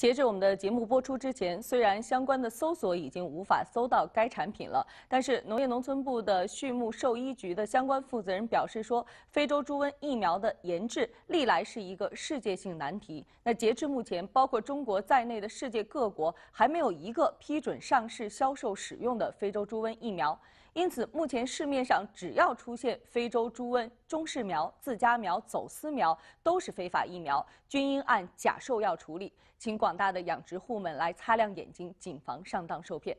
截至我们的节目播出之前，虽然相关的搜索已经无法搜到该产品了，但是农业农村部的畜牧兽医局的相关负责人表示说，非洲猪瘟疫苗的研制历来是一个世界性难题。那截至目前，包括中国在内的世界各国还没有一个批准上市销售使用的非洲猪瘟疫苗。因此，目前市面上只要出现非洲猪瘟中式苗、自家苗、走私苗，都是非法疫苗，均应按假兽药处理。请广广大的养殖户们来擦亮眼睛，谨防上当受骗。